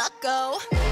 Let go.